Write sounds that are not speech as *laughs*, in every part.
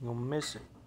You gonna miss it.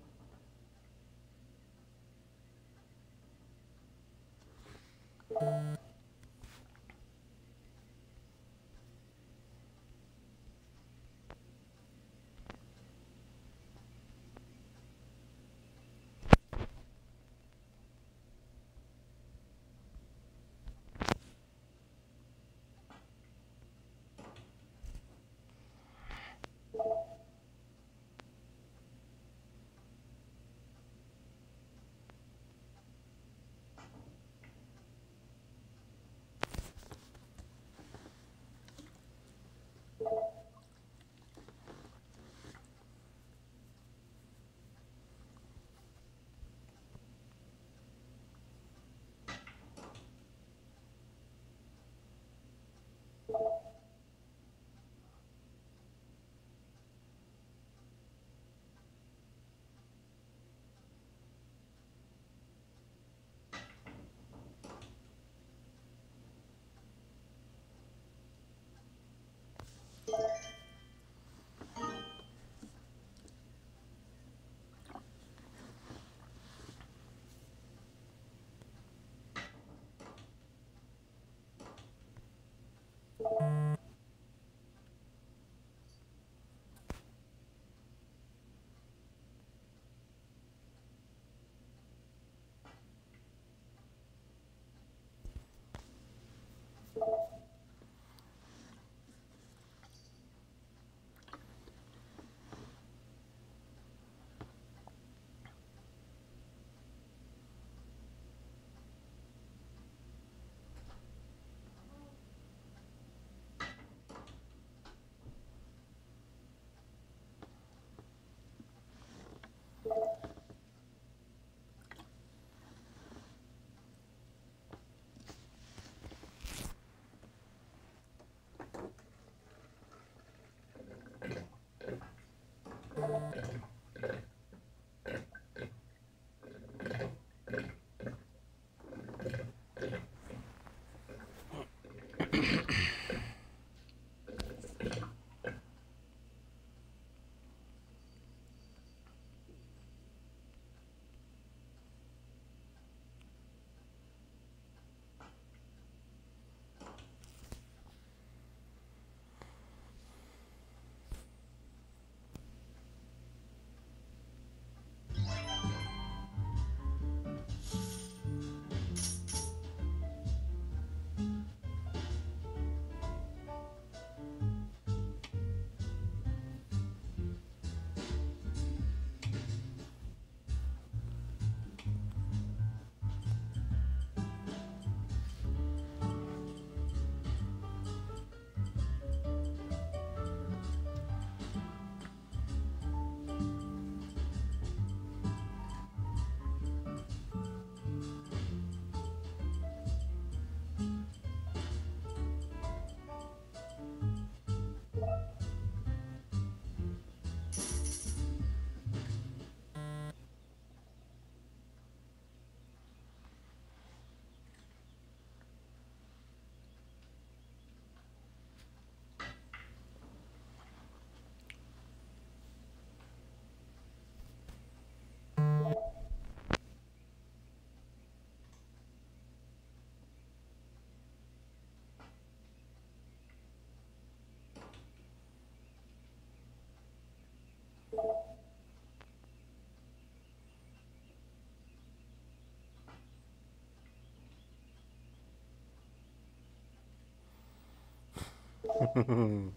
*laughs*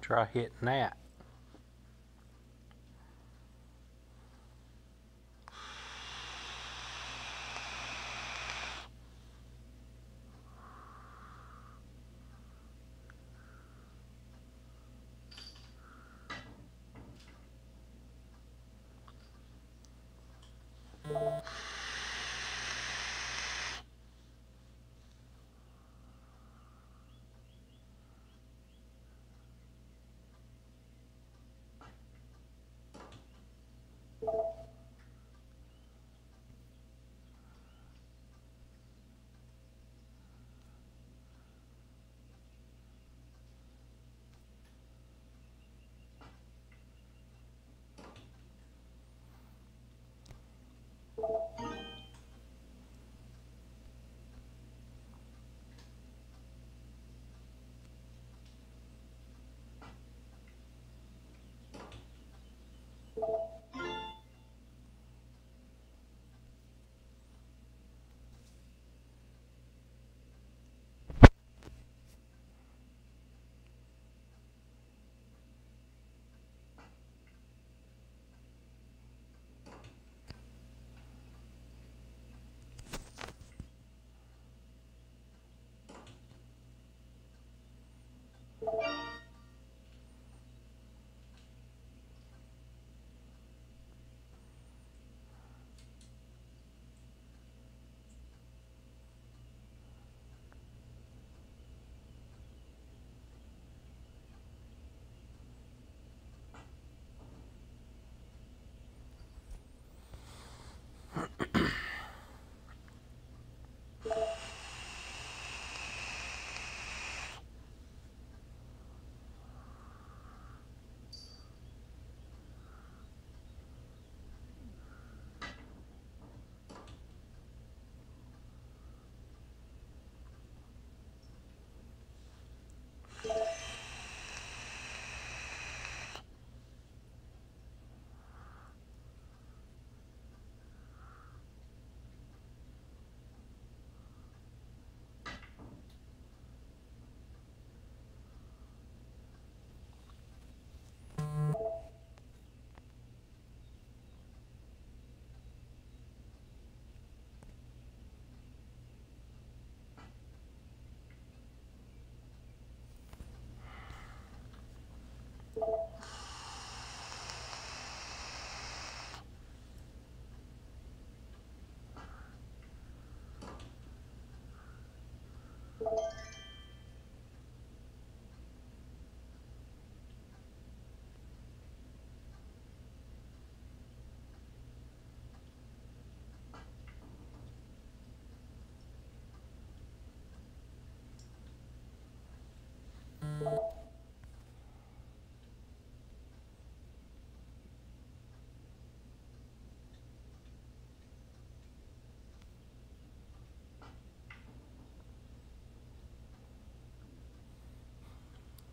Try hitting that.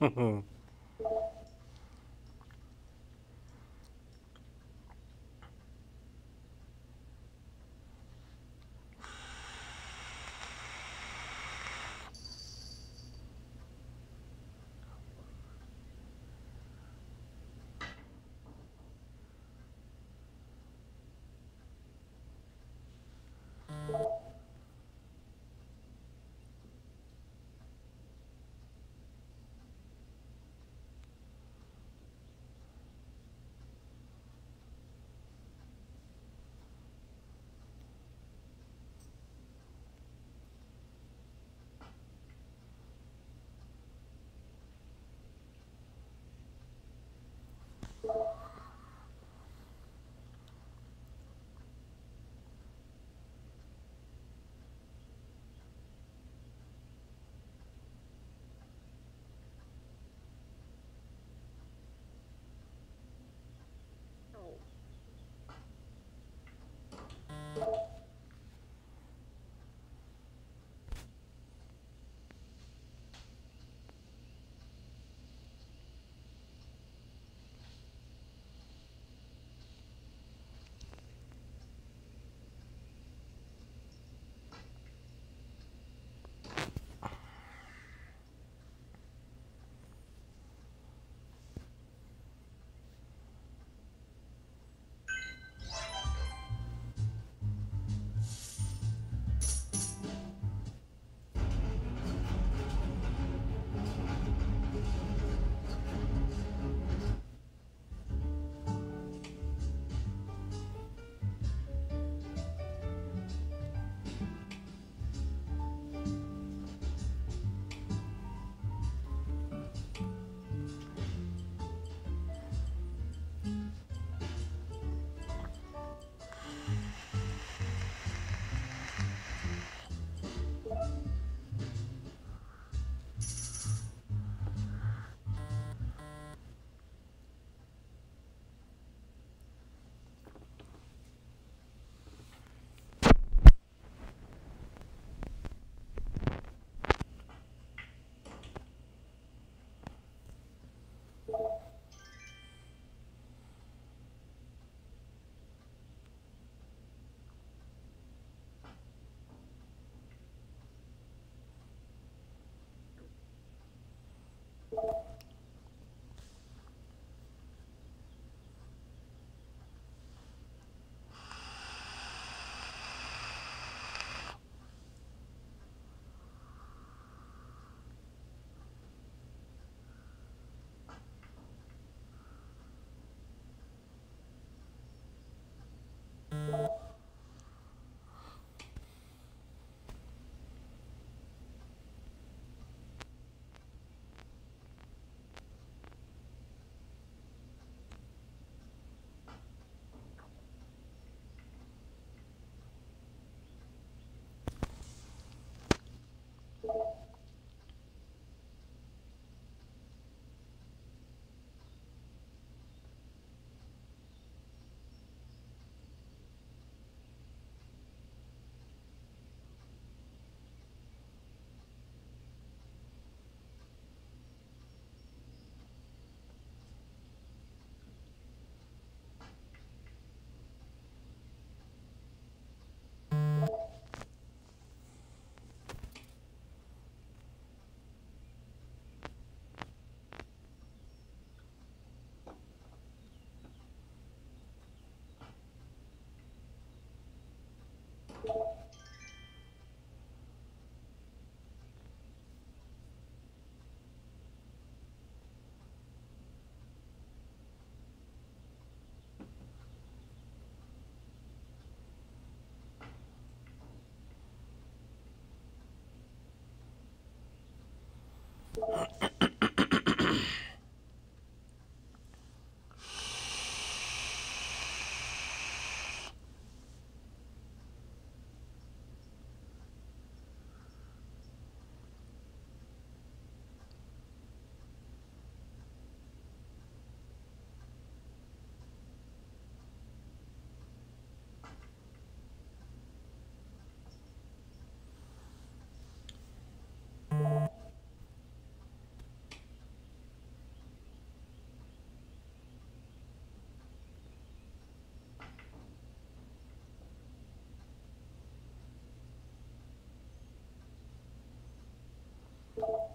Mm-hmm. *laughs*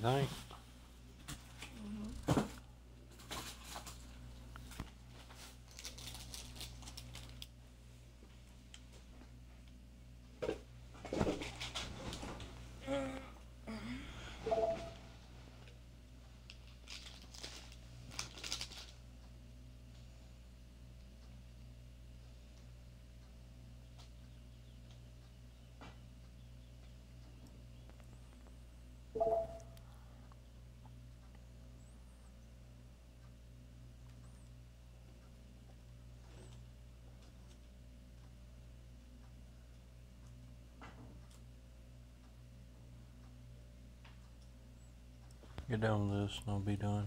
do Get done with this and I'll be done.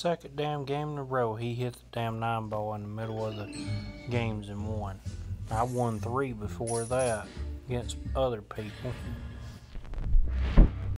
Second damn game in a row he hit the damn nine ball in the middle of the games and won. I won three before that against other people.